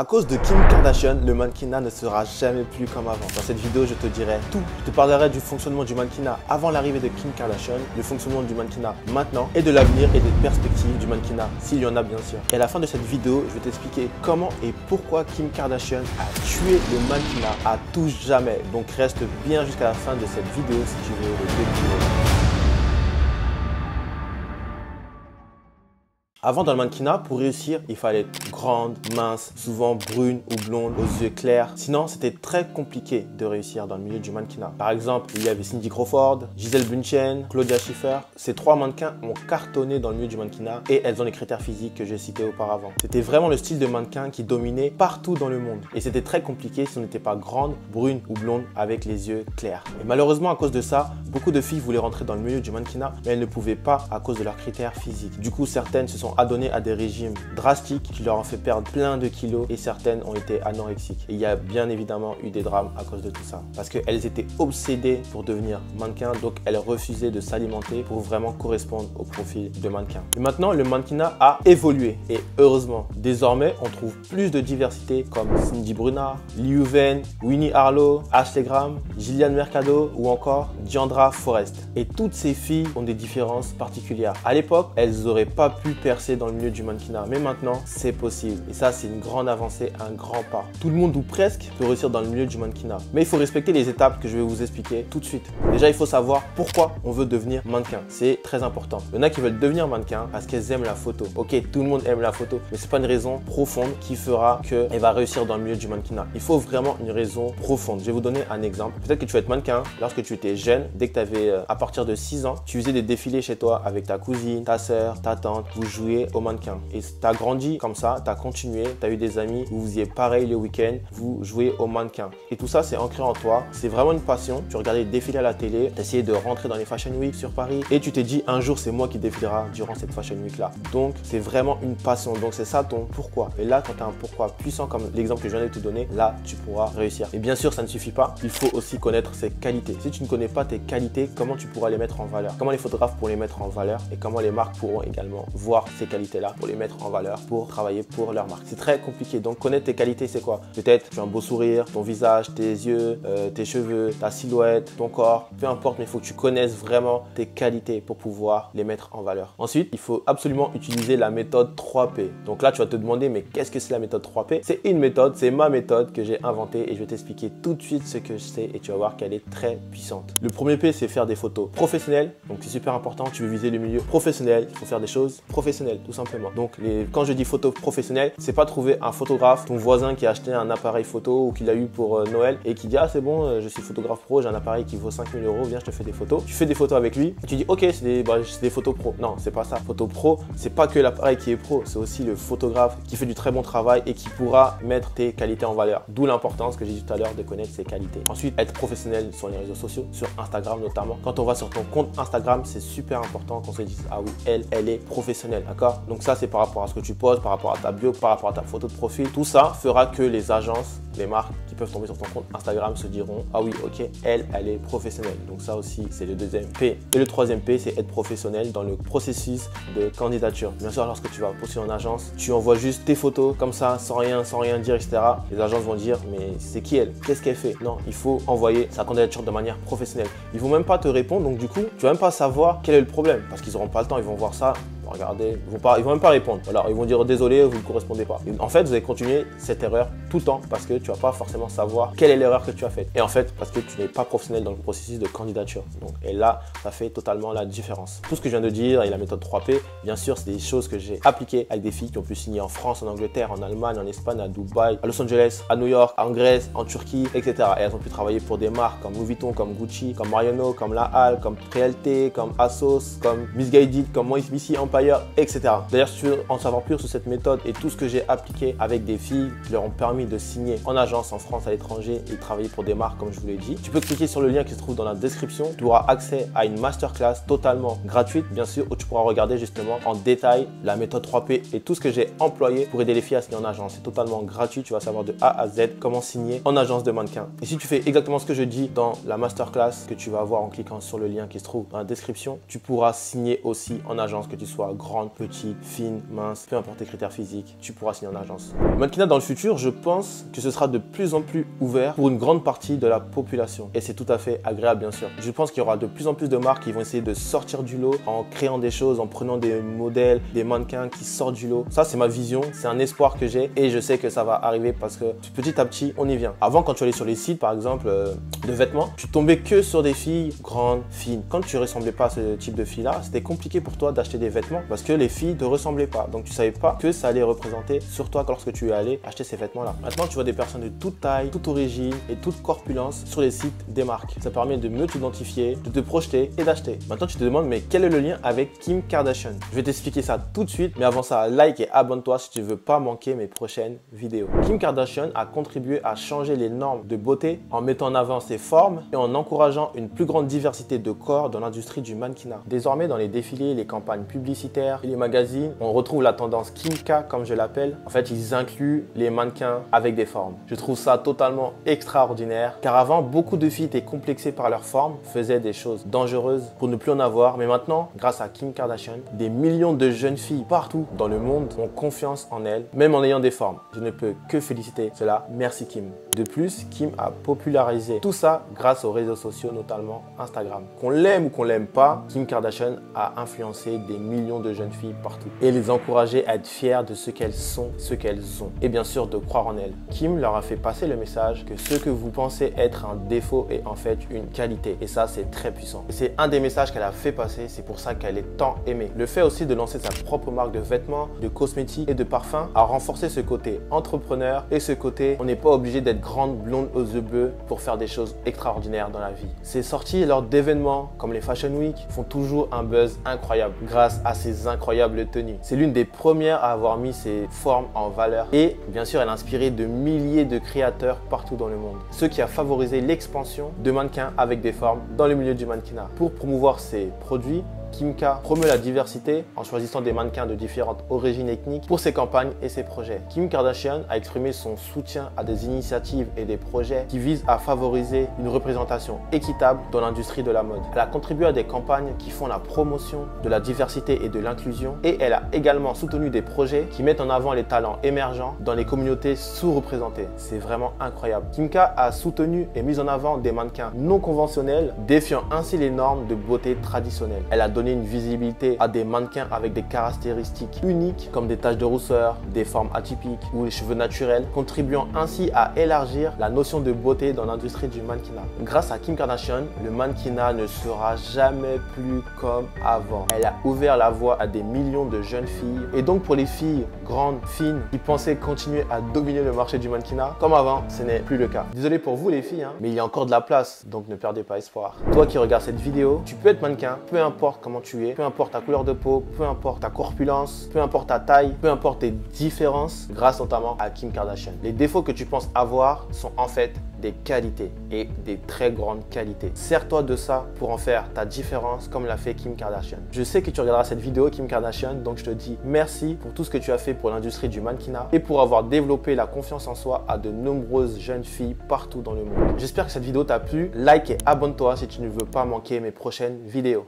À cause de Kim Kardashian, le mannequinat ne sera jamais plus comme avant. Dans cette vidéo, je te dirai tout. Je te parlerai du fonctionnement du mannequinat avant l'arrivée de Kim Kardashian, du fonctionnement du mannequinat maintenant et de l'avenir et des perspectives du mannequinat, s'il y en a bien sûr. Et à la fin de cette vidéo, je vais t'expliquer comment et pourquoi Kim Kardashian a tué le mannequinat à tout jamais. Donc reste bien jusqu'à la fin de cette vidéo si tu veux le découvrir. Avant dans le mannequinat, pour réussir, il fallait être grande, mince, souvent brune ou blonde, aux yeux clairs. Sinon, c'était très compliqué de réussir dans le milieu du mannequinat. Par exemple, il y avait Cindy Crawford, Giselle Bunchen, Claudia Schiffer. Ces trois mannequins ont cartonné dans le milieu du mannequinat et elles ont les critères physiques que j'ai cités auparavant. C'était vraiment le style de mannequin qui dominait partout dans le monde. Et c'était très compliqué si on n'était pas grande, brune ou blonde avec les yeux clairs. Et malheureusement, à cause de ça, beaucoup de filles voulaient rentrer dans le milieu du mannequinat, mais elles ne pouvaient pas à cause de leurs critères physiques. Du coup, certaines se sont adonnées à des régimes drastiques qui leur ont fait perdre plein de kilos et certaines ont été anorexiques. Et il y a bien évidemment eu des drames à cause de tout ça. Parce qu'elles étaient obsédées pour devenir mannequin, donc elles refusaient de s'alimenter pour vraiment correspondre au profil de mannequin. Et maintenant, le mannequinat a évolué et heureusement, désormais, on trouve plus de diversité comme Cindy Bruna, Liu Ven, Winnie Harlow, Ashley Graham, Gillian Mercado ou encore Diandra Forrest. Et toutes ces filles ont des différences particulières. À l'époque, elles n'auraient pas pu percer dans le milieu du mannequinat. Mais maintenant, c'est possible. Et ça, c'est une grande avancée, un grand pas. Tout le monde ou presque peut réussir dans le milieu du mannequinat. Mais il faut respecter les étapes que je vais vous expliquer tout de suite. Déjà, il faut savoir pourquoi on veut devenir mannequin. C'est très important. Il y en a qui veulent devenir mannequin parce qu'elles aiment la photo. Ok, tout le monde aime la photo, mais c'est pas une raison profonde qui fera qu'elle va réussir dans le milieu du mannequinat. Il faut vraiment une raison profonde. Je vais vous donner un exemple. Peut-être que tu vas être mannequin lorsque tu étais jeune, dès tu avais euh, à partir de 6 ans, tu faisais des défilés chez toi avec ta cousine, ta soeur, ta tante, vous jouez au mannequin. Et tu as grandi comme ça, tu as continué, tu as eu des amis, vous faisiez pareil le week-end, vous jouez au mannequin. Et tout ça, c'est ancré en toi. C'est vraiment une passion. Tu regardais défiler à la télé, tu essayais de rentrer dans les Fashion Week sur Paris et tu t'es dit un jour, c'est moi qui défilera durant cette Fashion Week là. Donc, c'est vraiment une passion. Donc, c'est ça ton pourquoi. Et là, quand tu as un pourquoi puissant comme l'exemple que je viens de te donner, là, tu pourras réussir. Et bien sûr, ça ne suffit pas. Il faut aussi connaître ses qualités. Si tu ne connais pas tes qualités, comment tu pourras les mettre en valeur Comment les photographes pourront les mettre en valeur et comment les marques pourront également voir ces qualités-là pour les mettre en valeur, pour travailler pour leur marque. C'est très compliqué. Donc connaître tes qualités, c'est quoi? Peut-être tu as un beau sourire, ton visage, tes yeux, euh, tes cheveux, ta silhouette, ton corps, peu importe, mais il faut que tu connaisses vraiment tes qualités pour pouvoir les mettre en valeur. Ensuite, il faut absolument utiliser la méthode 3P. Donc là, tu vas te demander, mais qu'est-ce que c'est la méthode 3P C'est une méthode, c'est ma méthode que j'ai inventée et je vais t'expliquer tout de suite ce que je sais et tu vas voir qu'elle est très puissante. Le premier P, c'est faire des photos professionnelles. Donc c'est super important, tu veux viser le milieu professionnel, il faut faire des choses professionnelles, tout simplement. Donc quand je dis photo professionnelle, c'est pas trouver un photographe, ton voisin qui a acheté un appareil photo ou qui l'a eu pour euh, Noël et qui dit ah c'est bon, euh, je suis photographe pro, j'ai un appareil qui vaut 5000 euros, viens je te fais des photos. Tu fais des photos avec lui et tu dis ok c'est des, bah, des, photos pro. Non c'est pas ça. Photo pro, c'est pas que l'appareil qui est pro, c'est aussi le photographe qui fait du très bon travail et qui pourra mettre tes qualités en valeur. D'où l'importance que j'ai dit tout à l'heure de connaître ses qualités. Ensuite être professionnel sur les réseaux sociaux, sur Instagram notamment. Quand on va sur ton compte Instagram, c'est super important qu'on se dise ah oui elle elle est professionnelle, d'accord? Donc ça c'est par rapport à ce que tu poses, par rapport à ta bio, par rapport à ta photo de profil. Tout ça fera que les agences, les marques peuvent tomber sur ton compte Instagram se diront Ah oui, ok, elle, elle est professionnelle. Donc ça aussi, c'est le deuxième P. Et le troisième P, c'est être professionnel dans le processus de candidature. Bien sûr, lorsque tu vas poster en agence, tu envoies juste tes photos comme ça, sans rien, sans rien dire, etc. Les agences vont dire Mais c'est qui elle? Qu'est-ce qu'elle fait? Non, il faut envoyer sa candidature de manière professionnelle. Ils vont même pas te répondre, donc du coup, tu vas même pas savoir quel est le problème parce qu'ils n'auront pas le temps, ils vont voir ça regardez, ils vont, pas, ils vont même pas répondre. Alors, ils vont dire désolé, vous ne correspondez pas. en fait, vous allez continuer cette erreur tout le temps parce que tu vas pas forcément savoir quelle est l'erreur que tu as faite. Et en fait, parce que tu n'es pas professionnel dans le processus de candidature. Donc, et là, ça fait totalement la différence. Tout ce que je viens de dire et la méthode 3P, bien sûr, c'est des choses que j'ai appliquées avec des filles qui ont pu signer en France, en Angleterre, en Allemagne, en Espagne, à Dubaï, à Los Angeles, à New York, en Grèce, en Turquie, etc. Et elles ont pu travailler pour des marques comme Louis Vuitton, comme Gucci, comme Mariano, comme La Halle, comme Realté, comme Asos, comme Misguided, comme Missy Etc. D'ailleurs, si tu veux en savoir plus sur cette méthode et tout ce que j'ai appliqué avec des filles qui leur ont permis de signer en agence en France, à l'étranger et travailler pour des marques, comme je vous l'ai dit, tu peux cliquer sur le lien qui se trouve dans la description. Tu auras accès à une masterclass totalement gratuite, bien sûr, où tu pourras regarder justement en détail la méthode 3P et tout ce que j'ai employé pour aider les filles à signer en agence. C'est totalement gratuit. Tu vas savoir de A à Z comment signer en agence de mannequin. Et si tu fais exactement ce que je dis dans la masterclass que tu vas avoir en cliquant sur le lien qui se trouve dans la description, tu pourras signer aussi en agence, que tu sois sois grande, petite, fine, mince, peu importe tes critères physiques, tu pourras signer en agence. Mannequinat dans le futur, je pense que ce sera de plus en plus ouvert pour une grande partie de la population. Et c'est tout à fait agréable, bien sûr. Je pense qu'il y aura de plus en plus de marques qui vont essayer de sortir du lot en créant des choses, en prenant des modèles, des mannequins qui sortent du lot. Ça, c'est ma vision, c'est un espoir que j'ai et je sais que ça va arriver parce que petit à petit, on y vient. Avant, quand tu allais sur les sites, par exemple, euh, de vêtements, tu tombais que sur des filles grandes, fines. Quand tu ressemblais pas à ce type de filles-là, c'était compliqué pour toi d'acheter des vêtements parce que les filles ne ressemblaient pas. Donc, tu savais pas que ça allait représenter sur toi lorsque tu allais acheter ces vêtements-là. Maintenant, tu vois des personnes de toute taille, toute origine et toute corpulence sur les sites des marques. Ça permet de mieux t'identifier, de te projeter et d'acheter. Maintenant, tu te demandes, mais quel est le lien avec Kim Kardashian? Je vais t'expliquer ça tout de suite, mais avant ça, like et abonne-toi si tu veux pas manquer mes prochaines vidéos. Kim Kardashian a contribué à changer les normes de beauté en mettant en avant ses formes et en encourageant une plus grande diversité de corps dans l'industrie du mannequinat. Désormais, dans les défilés, les campagnes publicitaires les magazines, on retrouve la tendance Kimka, comme je l'appelle. En fait, ils incluent les mannequins avec des formes. Je trouve ça totalement extraordinaire, car avant, beaucoup de filles étaient complexées par leur forme, faisaient des choses dangereuses pour ne plus en avoir. Mais maintenant, grâce à Kim Kardashian, des millions de jeunes filles partout dans le monde ont confiance en elles, même en ayant des formes. Je ne peux que féliciter cela. Merci Kim. De plus, Kim a popularisé tout ça grâce aux réseaux sociaux, notamment Instagram. Qu'on l'aime ou qu'on l'aime pas, Kim Kardashian a influencé des millions de jeunes filles partout et les encouragé à être fières de ce qu'elles sont, ce qu'elles ont et bien sûr de croire en elles. Kim leur a fait passer le message que ce que vous pensez être un défaut est en fait une qualité et ça c'est très puissant. C'est un des messages qu'elle a fait passer, c'est pour ça qu'elle est tant aimée. Le fait aussi de lancer sa propre marque de vêtements, de cosmétiques et de parfums a renforcé ce côté entrepreneur et ce côté on n'est pas obligé d'être grande, blonde aux yeux bleus pour faire des choses extraordinaires dans la vie. Ces sorties lors d'événements comme les Fashion Week font toujours un buzz incroyable grâce à incroyables tenues. C'est l'une des premières à avoir mis ses formes en valeur et bien sûr elle a inspiré de milliers de créateurs partout dans le monde. Ce qui a favorisé l'expansion de mannequins avec des formes dans le milieu du mannequinat. Pour promouvoir ses produits, Kimka promeut la diversité en choisissant des mannequins de différentes origines ethniques pour ses campagnes et ses projets. Kim Kardashian a exprimé son soutien à des initiatives et des projets qui visent à favoriser une représentation équitable dans l'industrie de la mode. Elle a contribué à des campagnes qui font la promotion de la diversité et de l'inclusion et elle a également soutenu des projets qui mettent en avant les talents émergents dans les communautés sous-représentées. C'est vraiment incroyable. Kimka a soutenu et mis en avant des mannequins non conventionnels, défiant ainsi les normes de beauté traditionnelles. Elle a donner une visibilité à des mannequins avec des caractéristiques uniques comme des taches de rousseur, des formes atypiques ou les cheveux naturels, contribuant ainsi à élargir la notion de beauté dans l'industrie du mannequinat. Grâce à Kim Kardashian, le mannequinat ne sera jamais plus comme avant. Elle a ouvert la voie à des millions de jeunes filles et donc pour les filles grandes, fines, qui pensaient continuer à dominer le marché du mannequinat, comme avant, ce n'est plus le cas. Désolé pour vous les filles, hein, mais il y a encore de la place, donc ne perdez pas espoir. Toi qui regardes cette vidéo, tu peux être mannequin, peu importe tu es, peu importe ta couleur de peau, peu importe ta corpulence, peu importe ta taille, peu importe tes différences, grâce notamment à Kim Kardashian. Les défauts que tu penses avoir sont en fait des qualités et des très grandes qualités. Sers-toi de ça pour en faire ta différence comme l'a fait Kim Kardashian. Je sais que tu regarderas cette vidéo Kim Kardashian, donc je te dis merci pour tout ce que tu as fait pour l'industrie du mannequinat et pour avoir développé la confiance en soi à de nombreuses jeunes filles partout dans le monde. J'espère que cette vidéo t'a plu. Like et abonne-toi si tu ne veux pas manquer mes prochaines vidéos.